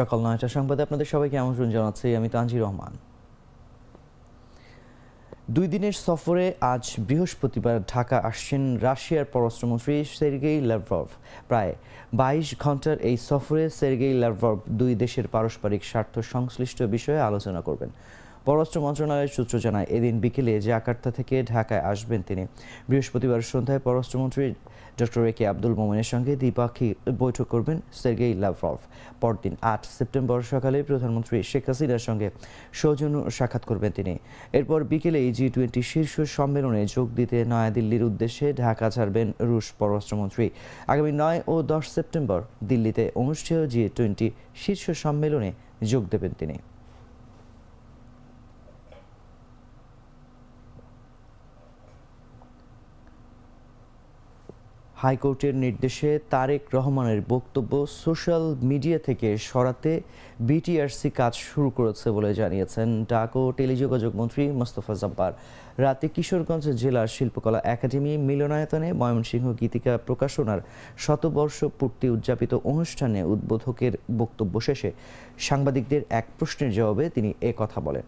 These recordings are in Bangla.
সকাল নয়টা সংবাদে আপনাদের সবাইকে আমন্ত্রণ জানাচ্ছি, আমি তানজির রহমান। দুই দিনের সফরে আজ বৃহস্পতিবার ঢাকা আসছেন রাশিয়ার পররাষ্ট্রমন্ত্রী সের্গেই ল্যাভরভ প্রায় বাইশ ঘণ্টার এই সফরে সের্গেই ল্যাভরভ দুই দেশের পারস্পরিক স্বার্থ সংশ্লিষ্ট বিষয়ে আলোচনা করবেন। পররাষ্ট্র মন্ত্রণালয়ের সূত্র জানায়, এদিন বিকেলে জাকার্তা থেকে ঢাকায় আসবেন তিনি। বৃহস্পতিবার সন্ধ্যায় পররাষ্ট্রমন্ত্রী ডক্টর এ কে আব্দুল মোমেনের সঙ্গে দ্বিপাক্ষিক বৈঠক করবেন সের্গেই লাভরভ। পরদিন আট সেপ্টেম্বর সকালে প্রধানমন্ত্রী শেখ হাসিনার সঙ্গে সৌজন্য সাক্ষাৎ করবেন তিনি। এরপর বিকেলে জি টোয়েন্টি শীর্ষ সম্মেলনে যোগ দিতে নয়াদিল্লির উদ্দেশ্যে ঢাকা ছাড়বেন রুশ পররাষ্ট্রমন্ত্রী। আগামী নয় ও দশ সেপ্টেম্বর দিল্লিতে অনুষ্ঠেয় জি টোয়েন্টি শীর্ষ সম্মেলনে যোগ দেবেন তিনি। হাইকোর্টের নির্দেশে তারেক রহমানের বক্তব্য সোশ্যাল মিডিয়া থেকে সরাতে বিটিআরসি কাজ শুরু করেছে বলে জানিয়েছেন ডাক ও টেলিযোগাযোগ মন্ত্রী মোস্তফা জব্বার। রাতে কিশোরগঞ্জ জেলার শিল্পকলা একাডেমি মিলনায়তনে ময়মনসিংহ গীতিকা প্রকাশনার শতবর্ষ পূর্তি উদযাপিত অনুষ্ঠানে উদ্বোধকের বক্তব্য শেষে সাংবাদিকদের এক প্রশ্নের জবাবে তিনি কথা বলেন।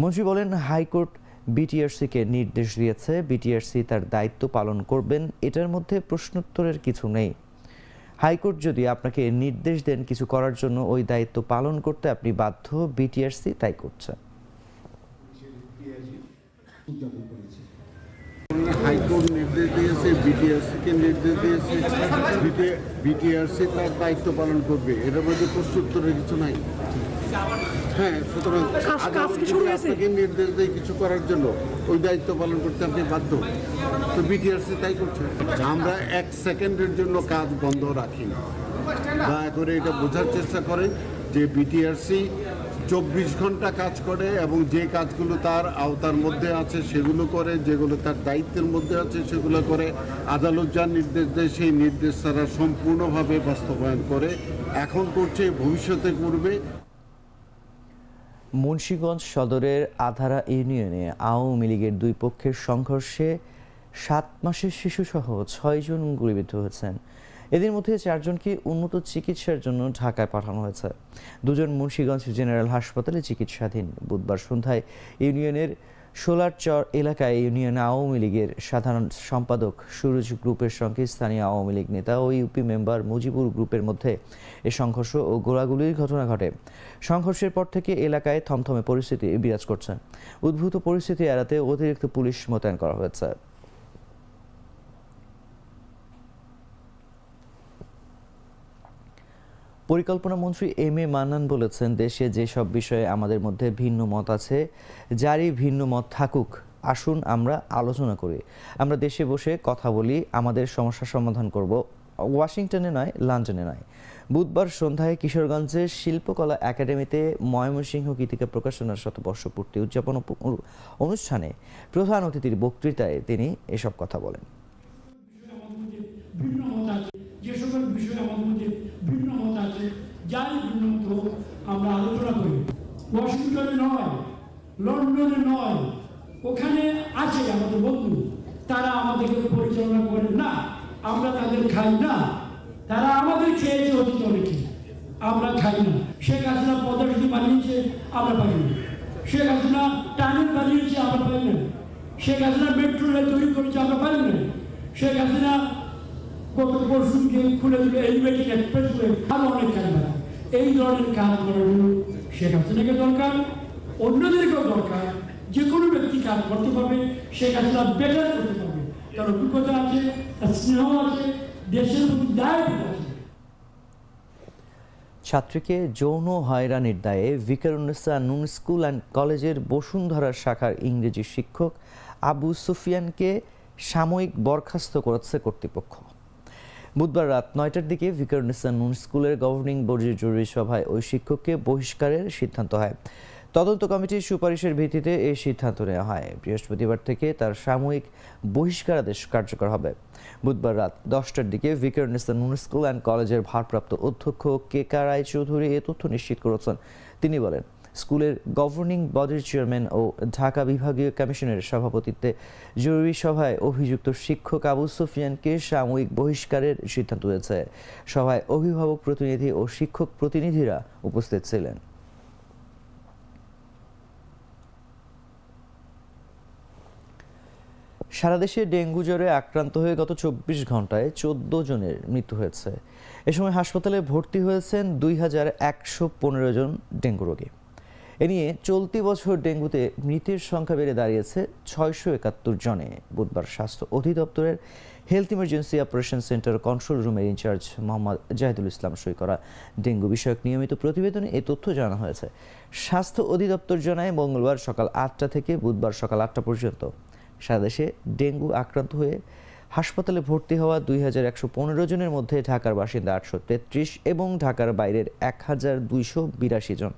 মন্ত্রী বলেন, হাইকোর্ট বিটিআরসিকে নির্দেশ দিয়েছে, বিটিআরসি তার দায়িত্ব পালন করবেন, এটার মধ্যে প্রশ্নোত্তরের কিছু নেই। হাইকোর্ট যদি আপনাকে নির্দেশ দেন কিছু করার জন্য, ওই দায়িত্ব পালন করতে আপনি বাধ্য, বিটিআরসি তাই করছে। হাইকোর্ট নির্দেশ দিয়েছে, বিটিআরসিকে নির্দেশ দিয়েছে বিটিআরসি তার দায়িত্ব পালন করবে, এটার মধ্যে প্রস্তুত্তরের কিছু নাই। হ্যাঁ সুতরাং আপনাকে নির্দেশ দেয় কিছু করার জন্য। ওই দায়িত্ব পালন করতে আপনি বাধ্য। তো বিটিআরসি তাই করছে। আমরা এক সেকেন্ডের জন্য কাজ বন্ধ রাখি না। দয়া করে এটা বোঝার চেষ্টা করেন যে বিটিআরসি চব্বিশ ঘণ্টা কাজ করে এবং যে কাজগুলো তার আওতার মধ্যে আছে সেগুলো করে যেগুলো তার দায়িত্বের মধ্যে আছে সেগুলো করে। আদালত যা নির্দেশ দেয় সেই নির্দেশ তারা সম্পূর্ণভাবে বাস্তবায়ন করে। এখন করছে ভবিষ্যতে করবে মুন্সীগঞ্জ সদরের আধারা ইউনিয়নে আওয়ামী লীগের দুই পক্ষের সংঘর্ষে সাত মাসের শিশুসহ ছয়জন গুলিবিদ্ধ হয়েছেন। এদের মধ্যে চারজনকে উন্নত চিকিৎসার জন্য ঢাকায় পাঠানো হয়েছে। দুজন মুন্সীগঞ্জ জেনারেল হাসপাতালে চিকিৎসাধীন। বুধবার সন্ধ্যায় ইউনিয়নের সোলারচর এলাকায় ইউনিয়ন আওয়ামী লীগের সাধারণ সম্পাদক সুরজ গ্রুপের সঙ্গে স্থানীয় আওয়ামী লীগ নেতা ও ইউপি মেম্বার মুজিবুর গ্রুপের মধ্যে এ সংঘর্ষ ও গোলাগুলির ঘটনা ঘটে। সংঘর্ষের পর থেকে এলাকায় থমথমে পরিস্থিতি বিরাজ করছে। উদ্ভূত পরিস্থিতি এড়াতে অতিরিক্ত পুলিশ মোতায়েন করা হয়েছে। পরিকল্পনা মন্ত্রী এম এ মান্নান বলেছেন, দেশে যেসব বিষয়ে আমাদের মধ্যে ভিন্ন মত আছে, যারই ভিন্ন মত থাকুক, আসুন আমরা আলোচনা করি। আমরা দেশে বসে কথা বলি, আমাদের সমস্যা সমাধান করব। ওয়াশিংটনে নয়, লন্ডনে নয়। বুধবার সন্ধ্যায় কিশোরগঞ্জের শিল্পকলা একাডেমিতে ময়মনসিংহ গীতিকা প্রকাশনার শতবর্ষ পূর্তি উদযাপন অনুষ্ঠানে প্রধান অতিথির বক্তৃতায় তিনি এসব কথা বলেন ভিন্ন মত আছে যে সকল বিষয়ে আমাদের মধ্যে ভিন্ন মত আছে যাই ভিন্ন আমরা আলোচনা করি। ওয়াশিংটনে নয় লন্ডনে নয়, ওখানে আছে আমাদের বন্ধু। তারা আমাদেরকে পরিচালনা করেন না, আমরা তাদের খাই না। তারা আমাদের খেয়েছে অতীত অনেকে, আমরা খাই না। শেখ হাসিনা পদার্থী বানিয়েছে, আমরা পাই না। শেখ হাসিনা টানেল বানিয়েছে, আমরা পাই না। শেখ হাসিনা মেট্রো রেল তৈরি করেছে, আমরা পাই না। শেখ হাসিনা গত পরশুকে খুলে দিল এলিভেটেড এক্সপ্রেসওয়ে আরও অনেক কাজ এই ধরনের কাজ জন্য শেখ হাসিনাকে দরকার, অন্যদেরকেও দরকার। যে কোনো ব্যক্তি কাজ করতে পারবে, শেখ হাসিনা বেটার করতে পারবে। তার অভিজ্ঞতা আছে, তার স্নেহ আছে, দেশের প্রতি আছে। ছাত্রীকে যৌন হয়রানির দায়ে ভিকারুন্নেসা নুন স্কুল অ্যান্ড কলেজের বসুন্ধরা শাখার ইংরেজি শিক্ষক আবু সুফিয়ানকে সাময়িক বরখাস্ত করেছে কর্তৃপক্ষ। বুধবার রাত নয়টার দিকে ভিকারুন্নেসা নুন স্কুলের গভর্নিং বোর্ডের জরুরি সভায় ওই শিক্ষককে বহিষ্কারের সিদ্ধান্ত হয়। তদন্ত কমিটির সুপারিশের ভিত্তিতে এই সিদ্ধান্ত নেওয়া হয়। বৃহস্পতিবার থেকে তার সাময়িক বহিষ্কারাদেশ কার্যকর হবে। বুধবার রাত দশটার দিকে ভিকারুন্নেসা নুন স্কুল অ্যান্ড কলেজের ভারপ্রাপ্ত অধ্যক্ষ কে কা রায়চৌধুরী এ তথ্য নিশ্চিত করেছেন। তিনি বলেন স্কুলের গভর্নিং বডির চেয়ারম্যান ও ঢাকা বিভাগীয় কমিশনের সভাপতিত্বে জরুরি সভায় অভিযুক্ত শিক্ষক আবু সুফিয়ানকে সাময়িক বহিষ্কারের সিদ্ধান্ত হয়েছে সভায় অভিভাবক প্রতিনিধি ও শিক্ষক প্রতিনিধিরা উপস্থিত ছিলেন। সারা দেশে ডেঙ্গু জ্বরে আক্রান্ত হয়ে গত চব্বিশ ঘন্টায় চোদ্দ জনের মৃত্যু হয়েছে। এ সময় হাসপাতালে ভর্তি হয়েছেন দুই হাজার একশো পনেরো জন ডেঙ্গু রোগী। এ নিয়ে চলতি বছর ডেঙ্গুতে মৃতের সংখ্যা বেড়ে দাঁড়িয়েছে ছয়শো একাত্তর জনে। বুধবার স্বাস্থ্য অধিদপ্তরের health emergency operation centre control রুমের ইনচার্জ মোহাম্মদ জাহিদুল ইসলাম সই করা ডেঙ্গু বিষয়ক নিয়মিত প্রতিবেদনে এই তথ্য জানা হয়েছে। স্বাস্থ্য অধিদপ্তর জানায়, মঙ্গলবার সকাল আটটা থেকে বুধবার সকাল আটটা পর্যন্ত সারা দেশে ডেঙ্গু আক্রান্ত হয়ে হাসপাতালে ভর্তি হওয়া দুই হাজার একশো পনেরো জনের মধ্যে ঢাকার বাসিন্দা আটশো তেত্রিশ এবং ঢাকার বাইরের এক হাজার দুইশো বিরাশি জন।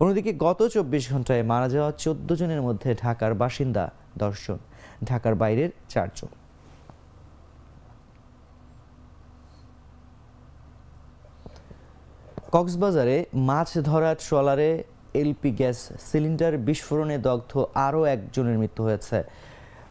অন্যদিকে গত চব্বিশ ঘন্টায় মারা যাওয়া চোদ্দ জনের মধ্যে ঢাকার বাসিন্দা দশজন ঢাকার বাইরের চারজন কক্সবাজারে মাছ ধরার ট্রলারে এলপি গ্যাস সিলিন্ডার বিস্ফোরণে দগ্ধ আরও একজনের মৃত্যু হয়েছে।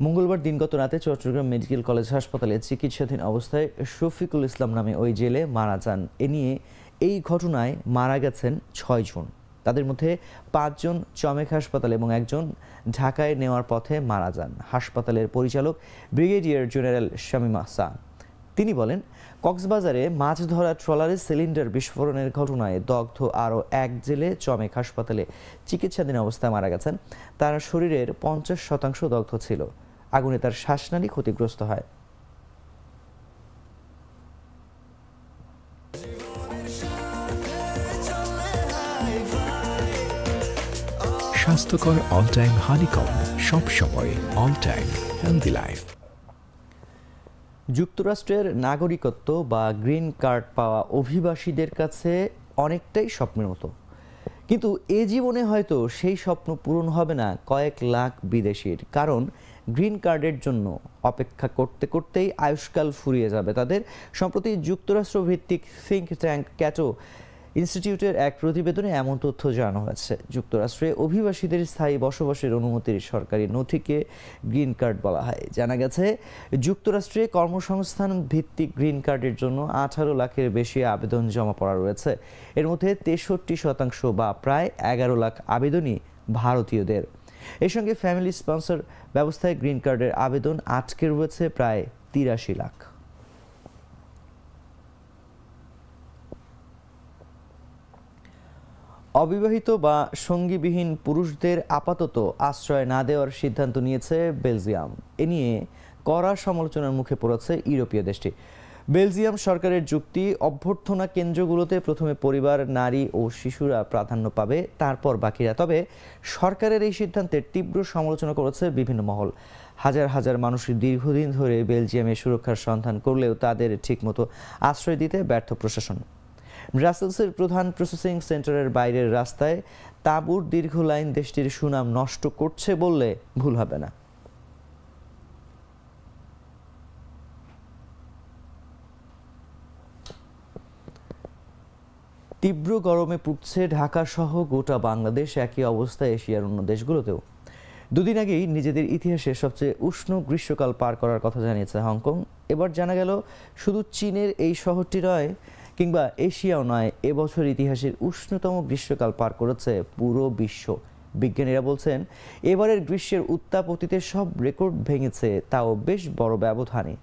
মঙ্গলবার দিনগত রাতে চট্টগ্রাম মেডিকেল কলেজ হাসপাতালে চিকিৎসাধীন অবস্থায় শফিকুল ইসলাম নামে ওই জেলে মারা যান। এ নিয়ে এই ঘটনায় মারা গেছেন ছয়জন তাদের মধ্যে পাঁচজন চমেক হাসপাতাল এবং একজন ঢাকায় নেওয়ার পথে মারা যান। হাসপাতালের পরিচালক ব্রিগেডিয়ার জেনারেল শামীম আহসান। তিনি বলেন, কক্সবাজারে মাছ ধরা ট্রলারে সিলিন্ডার বিস্ফোরণের ঘটনায় দগ্ধ আরও এক জেলে চমেক হাসপাতালে চিকিৎসাধীন অবস্থায় মারা গেছেন। তার শরীরের পঞ্চাশ শতাংশ দগ্ধ ছিল। আগুনে তার শ্বাসনালী ক্ষতিগ্রস্ত হয়। স্বাস্থ্যকর অল টাইম হানিকম সব সময় অল টাইম হেলদি লাইফ যুক্তরাষ্ট্রের নাগরিকত্ব বা গ্রিন কার্ড পাওয়া অভিবাসীদের কাছে অনেকটাই স্বপ্নের মতো। কিন্তু এ জীবনে হয়তো সেই স্বপ্ন পূরণ হবে না কয়েক লাখ বিদেশির। কারণ গ্রিন কার্ডের জন্য অপেক্ষা করতে করতেই আয়ুষ্কাল ফুরিয়ে যাবে তাদের। সম্প্রতি যুক্তরাষ্ট্র ভিত্তিক থিঙ্ক ট্যাঙ্ক ক্যাটো ইনস্টিটিউটের এক প্রতিবেদনে এমন তথ্য জানানো হয়েছে। যুক্তরাষ্ট্রে অভিবাসীদের স্থায়ী বসবাসের অনুমতির সরকারি নথিকে গ্রিন কার্ড বলা হয়। জানা গেছে, যুক্তরাষ্ট্রে কর্মসংস্থান ভিত্তিক গ্রিন কার্ডের জন্য আঠারো লাখের বেশি আবেদন জমা পড়া রয়েছে। এর মধ্যে তেষট্টি শতাংশ বা প্রায় এগারো লাখ আবেদনই ভারতীয়দের। এর সঙ্গে ফ্যামিলি স্পন্সর ব্যবস্থায় গ্রিন কার্ডের আবেদন আটকে রয়েছে প্রায় তিরাশি লাখ। অবিবাহিত বা সঙ্গীবিহীন পুরুষদের আপাতত আশ্রয় না দেওয়ার সিদ্ধান্ত নিয়েছে বেলজিয়াম। এ নিয়ে কড়া সমালোচনার মুখে পড়েছে ইউরোপীয় দেশটি। বেলজিয়াম সরকারের যুক্তি, অভ্যর্থনা কেন্দ্রগুলোতে প্রথমে পরিবার, নারী ও শিশুরা প্রাধান্য পাবে, তারপর বাকিরা। তবে সরকারের এই সিদ্ধান্তের তীব্র সমালোচনা করেছে বিভিন্ন মহল। হাজার হাজার মানুষ দীর্ঘদিন ধরে বেলজিয়ামে সুরক্ষার সন্ধান করলেও তাদের ঠিকমতো আশ্রয় দিতে ব্যর্থ প্রশাসন। ব্রাসেলসের প্রধান প্রসেসিং সেন্টারের বাইরের রাস্তায় তাঁবুর দীর্ঘ লাইন দেশটির সুনাম নষ্ট করছে বললে ভুল হবে না। তীব্র গরমে পুড়ছে ঢাকা সহ গোটা বাংলাদেশ, একই অবস্থা এশিয়ার অন্য দেশগুলোতেও। দুদিন আগেই নিজেদের ইতিহাসে সবচেয়ে উষ্ণ গ্রীষ্মকাল পার করার কথা জানিয়েছে হংকং। এবার জানা গেল, শুধু চীনের এই শহরটি নয় কিংবা এশিয়াও নয়, এবছর ইতিহাসের উষ্ণতম গ্রীষ্মকাল পার করেছে পুরো বিশ্ব। বিজ্ঞানীরা বলছেন, এবারের গ্রীষ্মের উত্তাপ অতীতে সব রেকর্ড ভেঙেছে, তাও বেশ বড় ব্যবধানে।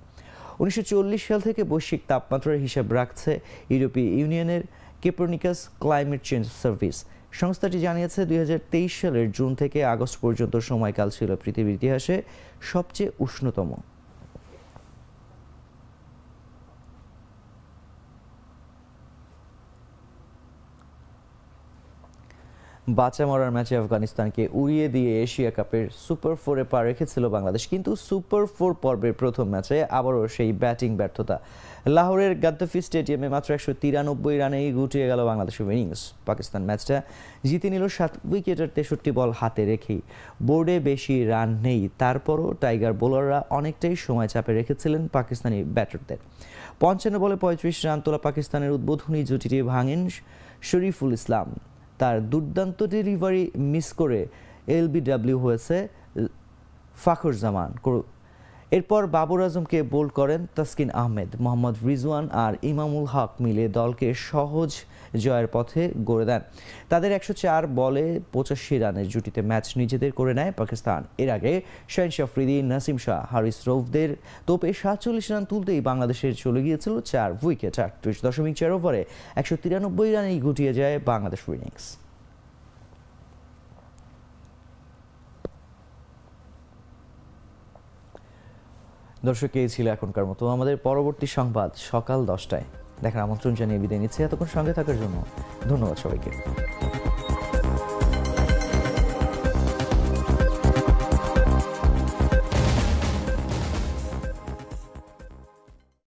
উনিশশো চল্লিশ সাল থেকে বৈশ্বিক তাপমাত্রার হিসাব রাখছে ইউরোপীয় ইউনিয়নের কেপ্রোনিকাস ক্লাইমেট চেঞ্জ সার্ভিস। সংস্থাটি জানিয়েছে, দুই হাজার তেইশ সালের জুন থেকে আগস্ট পর্যন্ত সময়কাল ছিল পৃথিবীর ইতিহাসে সবচেয়ে উষ্ণতম। বাঁচা মরার ম্যাচে আফগানিস্তানকে উড়িয়ে দিয়ে এশিয়া কাপের সুপার ফোরে পা রেখেছিল বাংলাদেশ। কিন্তু সুপার ফোর পর্বের প্রথম ম্যাচে আবারও সেই ব্যাটিং ব্যর্থতা। লাহোরের গাদ্দাফি স্টেডিয়ামে মাত্র একশো তিরানব্বই রানেই গুটিয়ে গেল বাংলাদেশের ইনিংস। পাকিস্তান ম্যাচটা জিতে নিল সাত উইকেটের তেষট্টি বল হাতে রেখেই। বোর্ডে বেশি রান নেই, তারপরও টাইগার বোলাররা অনেকটাই সময় চাপে রেখেছিলেন পাকিস্তানি ব্যাটারদের। পঞ্চান্ন বলে পঁয়ত্রিশ রান তোলা পাকিস্তানের উদ্বোধনী জুটিটি ভাঙেন শরীফুল ইসলাম। তার দুর্দান্ত ডেলিভারি মিস করে এলবিডাব্লিউ হয়েছে ফাখর জামান এরপর বাবর আজমকে বোল্ড করেন তাসকিন আহমেদ, মোহাম্মদ রিজওয়ান আর ইমামুল হক মিলে দলকে সহজ জয়ের পথে গড়ে দেন। তাদের একশো চার বলে পঁচাশি রানের জুটিতে ম্যাচ নিজেদের করে নেয় পাকিস্তান। এর আগে শাহিন শাফরিদি, নাসিম শাহ, হারিস রৌফদের তোপে সাতচল্লিশ রান তুলতেই বাংলাদেশের চলে গিয়েছিল চার উইকেট। আটত্রিশ দশমিক চার ওভারে একশো তিরানব্বই রানেই গুটিয়ে যায় বাংলাদেশ ইনিংস দর্শক, এই ছিল এখনকার মতো আমাদের পরবর্তী সংবাদ সকাল দশটায়। দেখার আমন্ত্রণ জানিয়ে বিদায় নিচ্ছে এতক্ষণ সঙ্গে থাকার জন্য। ধন্যবাদ সবাইকে।